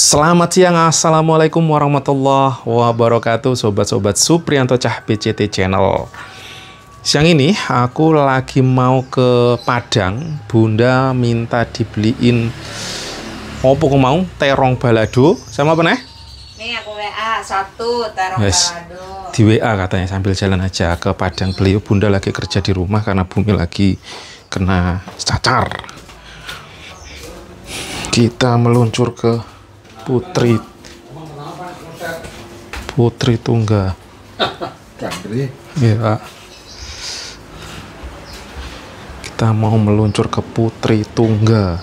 Selamat siang, Assalamualaikum warahmatullahi wabarakatuh Sobat-sobat Suprianto Cah PCT Channel Siang ini aku lagi mau ke Padang Bunda minta dibeliin Apa aku mau? Terong balado Sama apa nih? Nih aku WA satu terong Yes. balado. Di WA katanya sambil jalan aja ke Padang Beliau Bunda lagi kerja di rumah karena Bumi lagi kena cacar Kita meluncur ke Putri Putri Tunggal. Ya. Kita mau meluncur ke Putri Tunggal.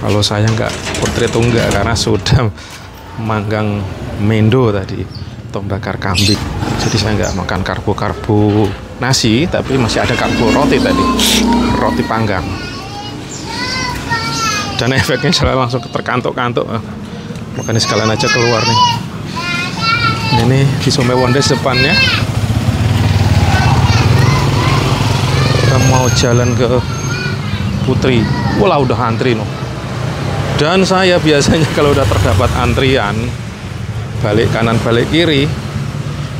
Kalau saya nggak Putri Tunggal karena sudah manggang mendo tadi, tom bakar kambing. Jadi saya nggak makan karbo-karbo nasi, tapi masih ada karbo roti tadi, roti panggang. Dan efeknya selalu langsung terkantuk-kantuk. Ah, makanya sekalian aja keluar nih. Ini di Sume Wondes depannya. Kita mau jalan ke Putri. Wah udah antri no dan saya biasanya kalau udah terdapat antrian balik kanan balik kiri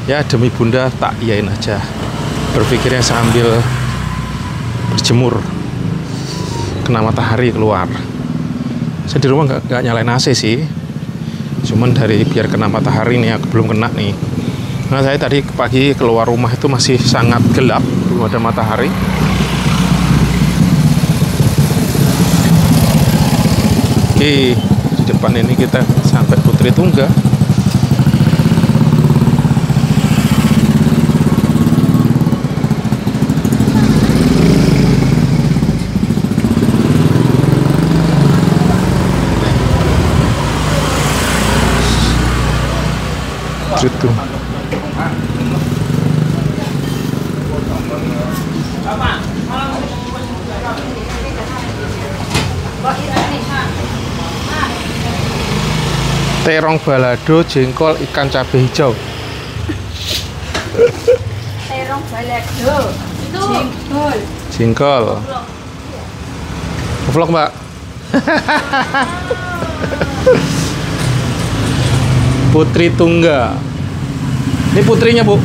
ya demi bunda tak iyain aja berpikirnya sambil berjemur. Kena matahari keluar. Saya di rumah nggak nyalain AC sih. Cuman dari biar kena matahari nih aku belum kena nih. Nah saya tadi pagi keluar rumah itu masih sangat gelap. Belum ada matahari. Oke di depan ini kita sampai Putri Tunggal Putri Tunggal terong balado jengkol ikan cabai hijau. Terong balado. Itu jengkol. jengkol. Vlog mbak Putri Tunggal. Ini putrinya bu.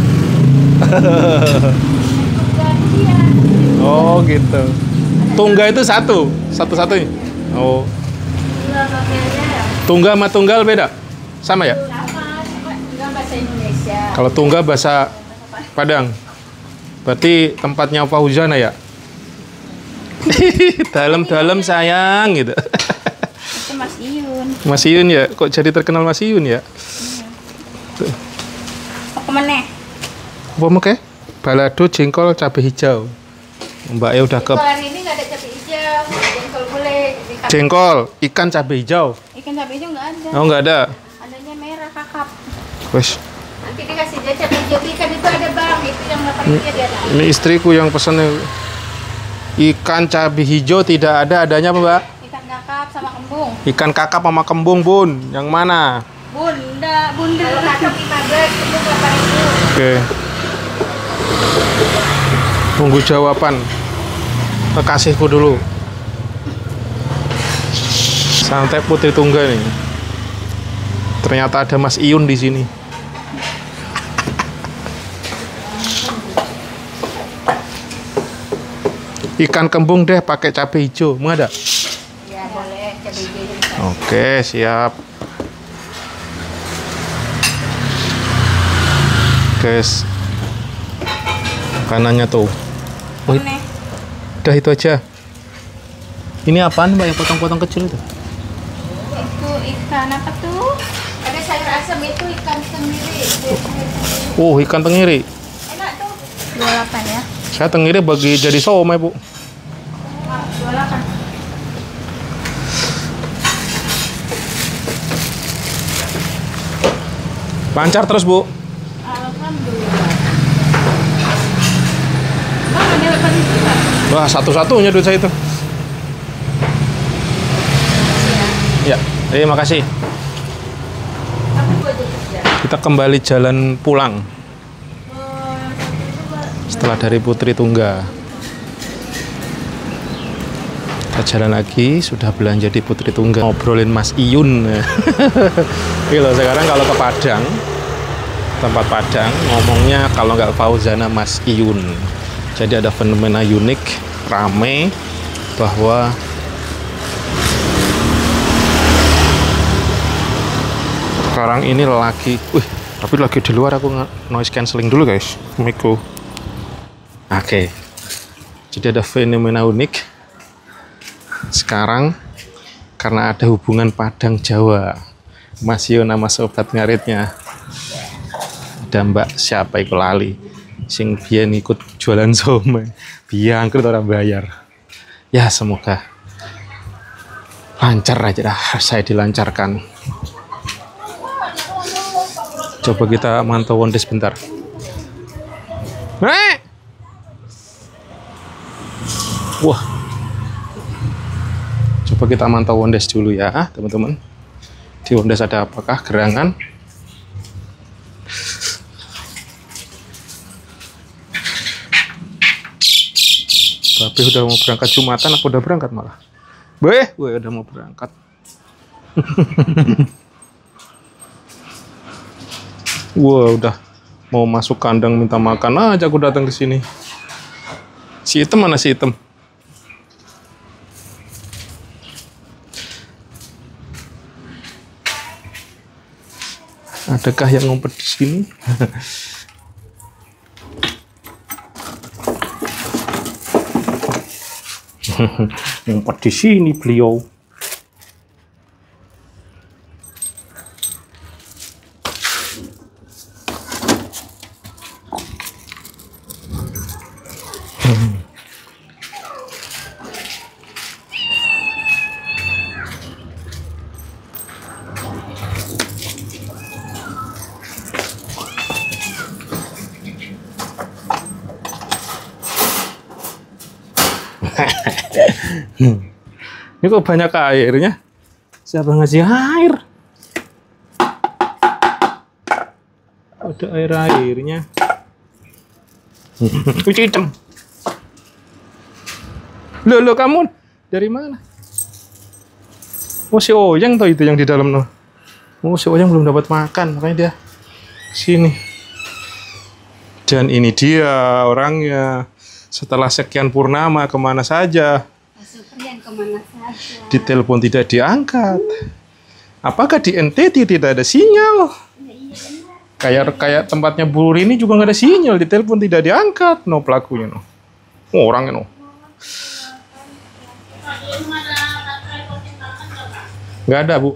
Oh gitu. Tunggal itu satu. Satu satunya oh. Tunggal sama tunggal beda? Sama ya? Kalau tunggal bahasa Padang. Berarti tempatnya Opa Huzana ya? Dalam-dalam sayang gitu. Itu Mas Iyun. Mas Iyun ya kok jadi terkenal Mas Iyun ya Apa meneh? apa kayak balado jengkol cabai hijau Mbak ya udah ke hari ini nggak ada cabai hijau, jengkol boleh. Ikan, jengkol ikan cabai hijau ikan cabai hijau nggak ada. oh nggak ada Adanya merah kakap. wes Nanti dikasih dia cabai hijau ikan itu ada bang, itu yang 8 dia dia ada. ini istriku yang pesen ikan cabai hijau tidak ada adanya apa mbak kakap sama kembung. ikan kakap sama kembung bun yang mana Bunda, bunda. Kalau kakap 15, kembung 8 ribu. Oke. Tunggu jawaban kekasihku dulu. Santai Putri Tunggal nih. Ternyata ada Mas Iyun di sini. Ikan kembung deh pakai cabai hijau. Mau ada? Ya boleh cabai hijau juga. Oke, siap. Guys. Kanannya tuh. Oh, udah itu aja. Ini apaan Mbak yang potong-potong kecil itu? Itu ikan apa tuh? Ada sayur asam itu ikan tenggiri. Oh, ikan tenggiri. Enak tuh. 28 ya. Saya tenggiri bagi jadi somai, Bu. 28. Lancar terus, Bu. Alhamdulillah. Bang, ada 8 ribu nggak? Wah, satu-satunya duit saya itu. Ya, terima kasih. Buat kerja. Kita kembali jalan pulang setelah dari Putri Tunggal. Kita jalan lagi sudah belanja di Putri Tunggal. Ngobrolin Mas Iyun. Gitu sekarang kalau ke Padang tempat Padang ngomongnya kalau nggak Fauzana Mas Iyun. Jadi ada fenomena unik rame bahwa sekarang ini lagi wih tapi lagi di luar aku noise cancelling dulu guys. Mikro oke. Jadi ada fenomena unik sekarang karena ada hubungan Padang Jawa. Mas Yo nama sobat ngaritnya. Ada mbak siapa itu lali sing ikut jualan somai. Biangkrut orang bayar ya semoga lancar aja dah saya dilancarkan. Coba kita mantau Wondes bentar. Eh! wah coba kita mantau Wondes dulu ya teman-teman di Wondes ada apakah gerangan Babe udah mau berangkat Jumatan apa udah berangkat malah? Be, gue udah mau berangkat. Wah, udah mau masuk kandang minta makan aja aku datang ke sini. Si Item mana si Item? Adakah yang ngumpet di sini? ngumpet di sini beliau. Ini kok banyak airnya? Siapa ngasih air? Ada air airnya. Kucing hitam. Loh, loh kamu dari mana? Oh si Oyang tuh itu yang di dalam tuh. Oh si Oyang belum dapat makan makanya dia sini. Dan ini dia orangnya. Setelah sekian purnama ke mana saja? Ke mana saja? Ditelepon tidak diangkat. Apakah di NTT tidak ada sinyal? Kayak kayak tempatnya Bu ini juga nggak ada sinyal, ditelepon tidak diangkat. No pelakunya no. Oh, orangnya no. Nggak ada bu.